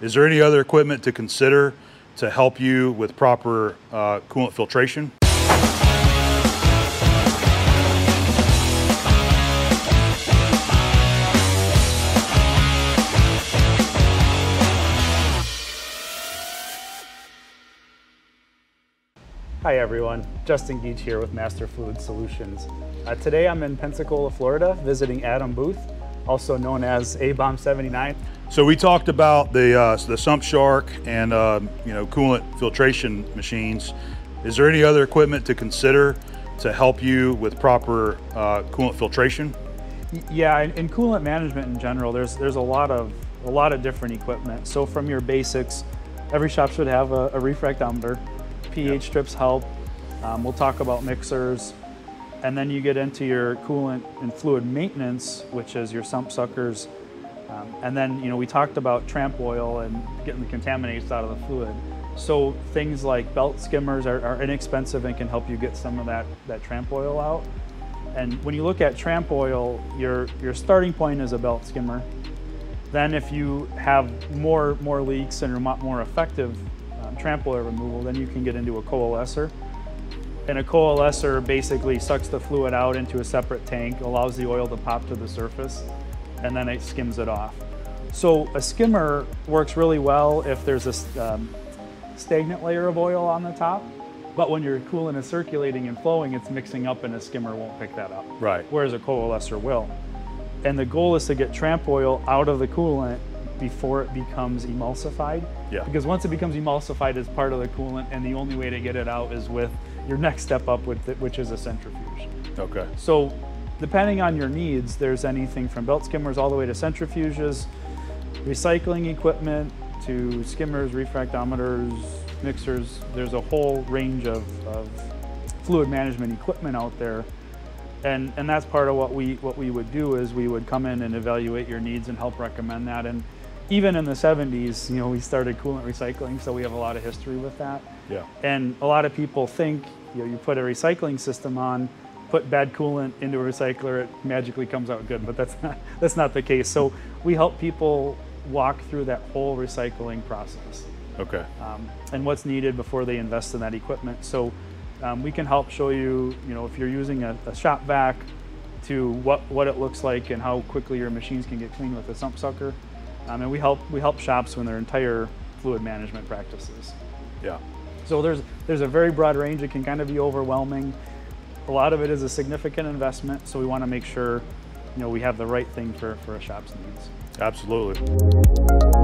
Is there any other equipment to consider to help you with proper uh, coolant filtration? Hi everyone, Justin Geach here with Master Fluid Solutions. Uh, today I'm in Pensacola, Florida, visiting Adam Booth, also known as Abom79. So we talked about the uh, the Sump Shark and uh, you know coolant filtration machines. Is there any other equipment to consider to help you with proper uh, coolant filtration? Yeah, in, in coolant management in general, there's there's a lot of a lot of different equipment. So from your basics, every shop should have a, a refractometer. pH yep. strips help. Um, we'll talk about mixers. And then you get into your coolant and fluid maintenance, which is your sump suckers, um, and then, you know, we talked about tramp oil and getting the contaminants out of the fluid. So things like belt skimmers are, are, inexpensive and can help you get some of that, that tramp oil out. And when you look at tramp oil, your, your starting point is a belt skimmer. Then if you have more, more leaks and want more effective um, tramp oil removal, then you can get into a coalescer. And a coalescer basically sucks the fluid out into a separate tank, allows the oil to pop to the surface and then it skims it off. So a skimmer works really well if there's a um, stagnant layer of oil on the top, but when your coolant is circulating and flowing, it's mixing up and a skimmer won't pick that up. Right. Whereas a coalescer will. And the goal is to get tramp oil out of the coolant before it becomes emulsified. Yeah. Because once it becomes emulsified, it's part of the coolant, and the only way to get it out is with your next step up, with it, which is a centrifuge. Okay. So Depending on your needs, there's anything from belt skimmers all the way to centrifuges, recycling equipment to skimmers, refractometers, mixers. There's a whole range of, of fluid management equipment out there. And, and that's part of what we, what we would do is we would come in and evaluate your needs and help recommend that. And even in the 70s, you know, we started coolant recycling, so we have a lot of history with that. Yeah. And a lot of people think, you know, you put a recycling system on, put bad coolant into a recycler, it magically comes out good, but that's not, that's not the case. So we help people walk through that whole recycling process. Okay. Um, and what's needed before they invest in that equipment. So um, we can help show you, you know, if you're using a, a, shop vac to what, what it looks like and how quickly your machines can get clean with a sump sucker. Um, and we help, we help shops with their entire fluid management practices. Yeah. So there's, there's a very broad range. It can kind of be overwhelming. A lot of it is a significant investment, so we want to make sure you know, we have the right thing for, for a shop's needs. Absolutely.